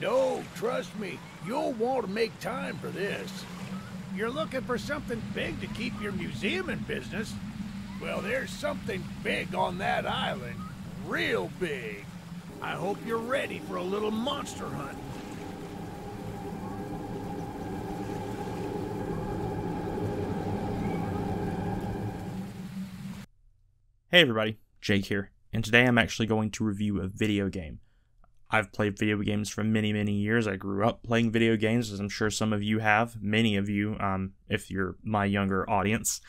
No, trust me, you'll want to make time for this. You're looking for something big to keep your museum in business? Well, there's something big on that island. Real big. I hope you're ready for a little monster hunt. Hey everybody, Jake here, and today I'm actually going to review a video game. I've played video games for many, many years. I grew up playing video games, as I'm sure some of you have, many of you, um, if you're my younger audience.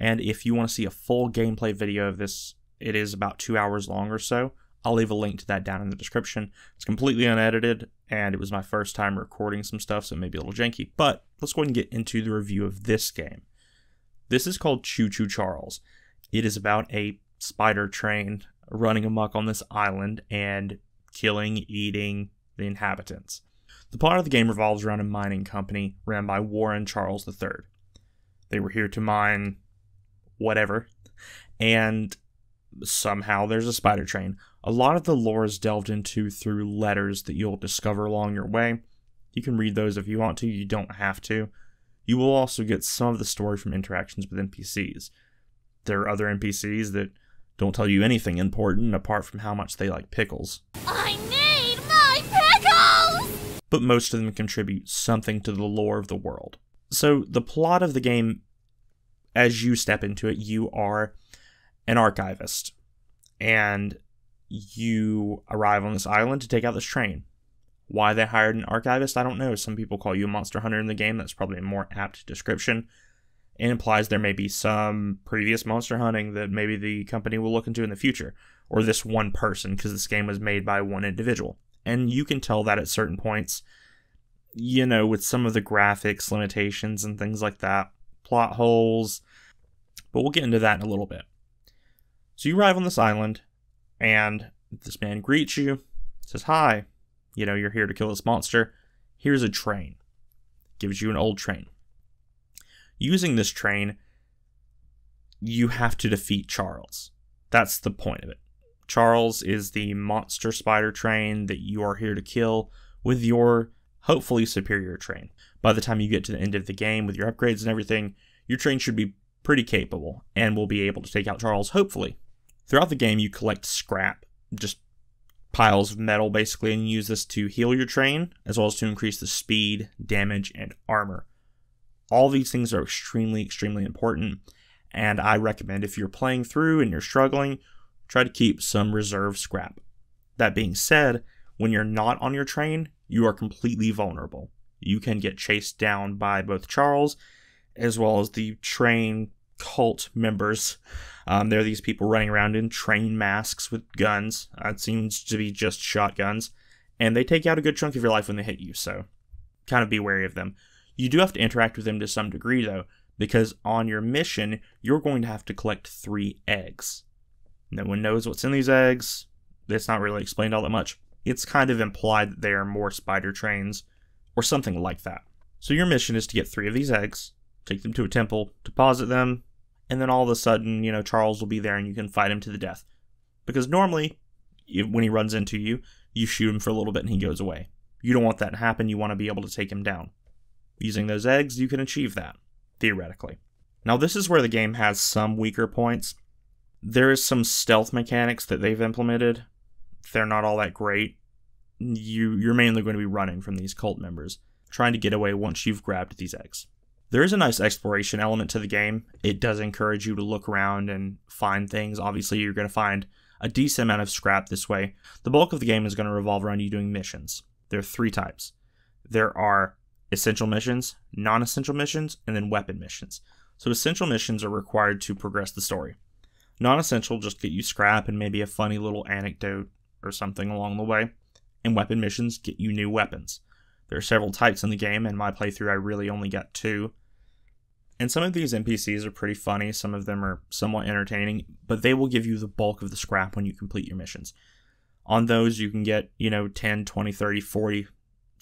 And if you want to see a full gameplay video of this, it is about two hours long or so. I'll leave a link to that down in the description. It's completely unedited, and it was my first time recording some stuff, so it may be a little janky. But let's go ahead and get into the review of this game. This is called Choo Choo Charles. It is about a spider train running amok on this island and killing, eating the inhabitants. The plot of the game revolves around a mining company ran by Warren Charles III. They were here to mine whatever, and somehow there's a spider train. A lot of the lore is delved into through letters that you'll discover along your way. You can read those if you want to, you don't have to. You will also get some of the story from interactions with NPCs. There are other NPCs that don't tell you anything important apart from how much they like pickles. I need my pickles! But most of them contribute something to the lore of the world. So, the plot of the game, as you step into it, you are an archivist. And you arrive on this island to take out this train. Why they hired an archivist, I don't know. Some people call you a monster hunter in the game. That's probably a more apt description. It implies there may be some previous monster hunting that maybe the company will look into in the future, or this one person, because this game was made by one individual. And you can tell that at certain points, you know, with some of the graphics limitations and things like that, plot holes, but we'll get into that in a little bit. So you arrive on this island, and this man greets you, says, Hi, you know, you're here to kill this monster. Here's a train. Gives you an old train. Using this train, you have to defeat Charles. That's the point of it. Charles is the monster spider train that you are here to kill with your hopefully superior train. By the time you get to the end of the game with your upgrades and everything, your train should be pretty capable and will be able to take out Charles, hopefully. Throughout the game, you collect scrap, just piles of metal basically, and use this to heal your train, as well as to increase the speed, damage, and armor. All these things are extremely, extremely important, and I recommend if you're playing through and you're struggling, try to keep some reserve scrap. That being said, when you're not on your train, you are completely vulnerable. You can get chased down by both Charles as well as the train cult members. Um, there are these people running around in train masks with guns. It seems to be just shotguns. And they take out a good chunk of your life when they hit you, so kind of be wary of them. You do have to interact with them to some degree, though, because on your mission, you're going to have to collect three eggs. No one knows what's in these eggs. It's not really explained all that much. It's kind of implied that they are more spider trains, or something like that. So your mission is to get three of these eggs, take them to a temple, deposit them, and then all of a sudden, you know, Charles will be there and you can fight him to the death. Because normally, when he runs into you, you shoot him for a little bit and he goes away. You don't want that to happen. You want to be able to take him down. Using those eggs, you can achieve that, theoretically. Now, this is where the game has some weaker points. There is some stealth mechanics that they've implemented. They're not all that great. You, you're mainly going to be running from these cult members, trying to get away once you've grabbed these eggs. There is a nice exploration element to the game. It does encourage you to look around and find things. Obviously, you're going to find a decent amount of scrap this way. The bulk of the game is going to revolve around you doing missions. There are three types. There are essential missions, non essential missions, and then weapon missions. So, essential missions are required to progress the story. Non essential just get you scrap and maybe a funny little anecdote or something along the way. And weapon missions get you new weapons. There are several types in the game, and my playthrough I really only got two. And some of these NPCs are pretty funny, some of them are somewhat entertaining, but they will give you the bulk of the scrap when you complete your missions. On those, you can get, you know, 10, 20, 30, 40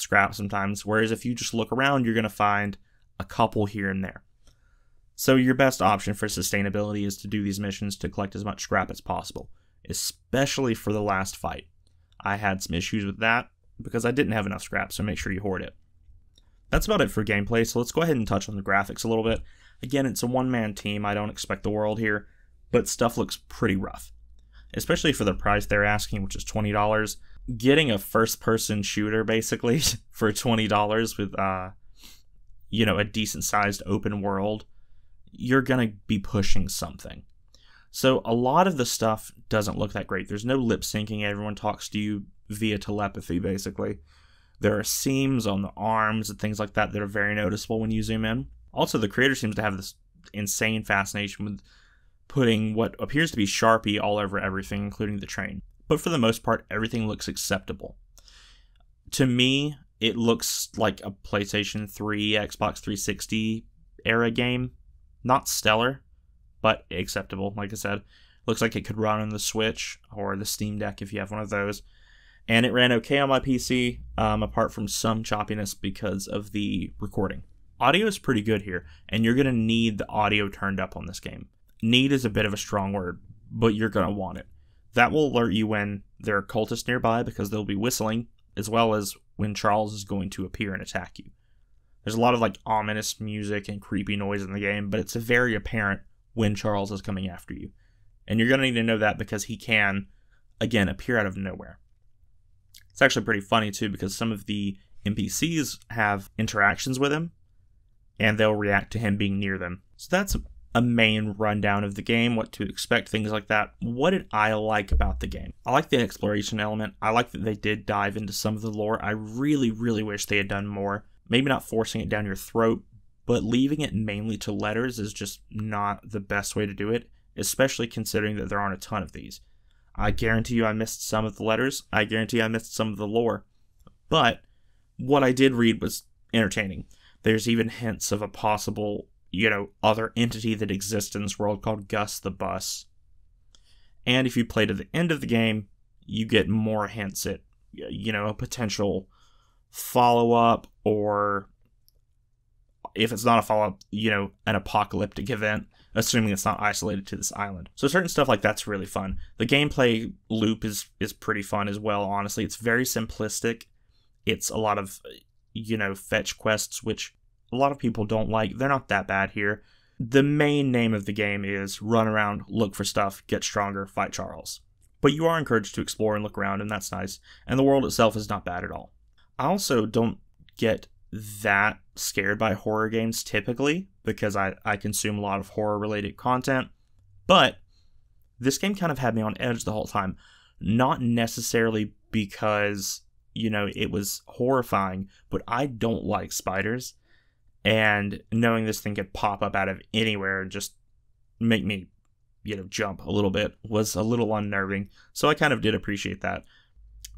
scrap sometimes, whereas if you just look around, you're going to find a couple here and there. So, your best option for sustainability is to do these missions to collect as much scrap as possible, especially for the last fight. I had some issues with that. because I didn't have enough scrap, so make sure you hoard it. That's about it for gameplay, so let's go ahead and touch on the graphics a little bit. Again, it's a one man team, I don't expect the world here, but stuff looks pretty rough. Especially for the price they're asking, which is $20. Getting a first person shooter basically for $20 with, uh, you know, a decent sized open world, you're going to be pushing something. So a lot of the stuff doesn't look that great. There's no lip syncing, everyone talks to you via telepathy, basically. There are seams on the arms and things like that that are very noticeable when you zoom in. Also, the creator seems to have this insane fascination with putting what appears to be Sharpie all over everything, including the train. But for the most part, everything looks acceptable. To me, it looks like a PlayStation 3, Xbox 360 era game. Not stellar, but acceptable, like I said. Looks like it could run on the Switch or the Steam Deck if you have one of those and it ran okay on my PC, um, apart from some choppiness because of the recording. Audio is pretty good here, and you're going to need the audio turned up on this game. Need is a bit of a strong word, but you're going to want it. That will alert you when there are cultists nearby because they'll be whistling, as well as when Charles is going to appear and attack you. There's a lot of like ominous music and creepy noise in the game, but it's very apparent when Charles is coming after you. And you're going to need to know that because he can, again, appear out of nowhere. It's actually pretty funny too because some of the NPCs have interactions with him and they'll react to him being near them. So that's a main rundown of the game, what to expect, things like that. What did I like about the game? I like the exploration element. I like that they did dive into some of the lore. I really, really wish they had done more. Maybe not forcing it down your throat, but leaving it mainly to letters is just not the best way to do it, especially considering that there aren't a ton of these. I guarantee you I missed some of the letters. I guarantee I missed some of the lore. But what I did read was entertaining. There's even hints of a possible, you know, other entity that exists in this world called Gus the Bus. And if you play to the end of the game, you get more hints at, you know, a potential follow up or if it's not a follow up, you know, an apocalyptic event assuming it's not isolated to this island. So certain stuff like that's really fun. The gameplay loop is is pretty fun as well, honestly. It's very simplistic. It's a lot of you know, fetch quests which a lot of people don't like. They're not that bad here. The main name of the game is run around, look for stuff, get stronger, fight Charles. But you are encouraged to explore and look around, and that's nice. And the world itself is not bad at all. I also don't get that scared by horror games typically because I, I consume a lot of horror related content. But this game kind of had me on edge the whole time. Not necessarily because, you know, it was horrifying, but I don't like spiders. And knowing this thing could pop up out of anywhere and just make me, you know, jump a little bit was a little unnerving. So I kind of did appreciate that.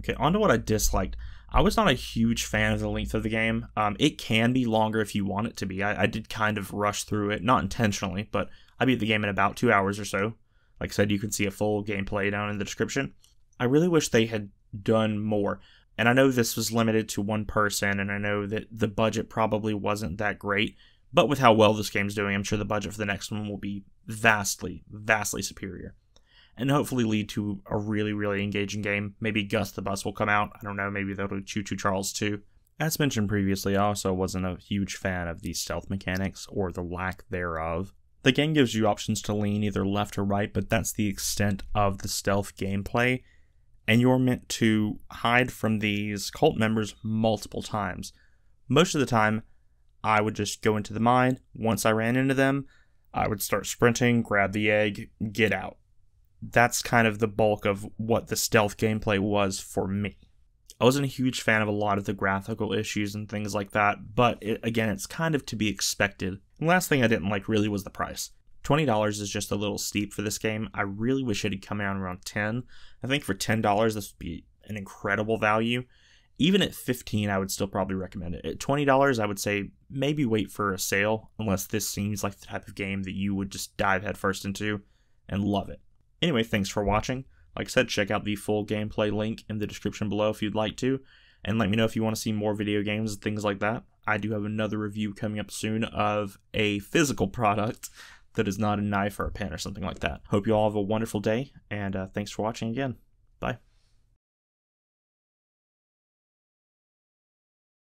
Okay, on to what I disliked. I was not a huge fan of the length of the game. Um, it can be longer if you want it to be. I, I, did kind of rush through it, not intentionally, but I beat the game in about two hours or so. Like I said, you can see a full gameplay down in the description. I really wish they had done more. And I know this was limited to one person, and I know that the budget probably wasn't that great. But with how well this game's doing, I'm sure the budget for the next one will be vastly, vastly superior and hopefully lead to a really, really engaging game. Maybe Gus the Bus will come out. I don't know. Maybe they'll do Choo Choo Charles too. As mentioned previously, I also wasn't a huge fan of the stealth mechanics or the lack thereof. The game gives you options to lean either left or right, but that's the extent of the stealth gameplay, and you're meant to hide from these cult members multiple times. Most of the time, I would just go into the mine. Once I ran into them, I would start sprinting, grab the egg, get out that's kind of the bulk of what the stealth gameplay was for me. I wasn't a huge fan of a lot of the graphical issues and things like that, but it, again, it's kind of to be expected. And last thing I didn't like really was the price. $20 is just a little steep for this game. I really wish it had come out around 10. I think for $10 this would be an incredible value. Even at 15 I would still probably recommend it. At $20 I would say maybe wait for a sale unless this seems like the type of game that you would just dive headfirst into and love it. Anyway, thanks for watching. Like I said, check out the full gameplay link in the description below if you'd like to, and let me know if you want to see more video games and things like that. I do have another review coming up soon of a physical product that is not a knife or a pen or something like that. Hope you all have a wonderful day, and uh, thanks for watching again. Bye.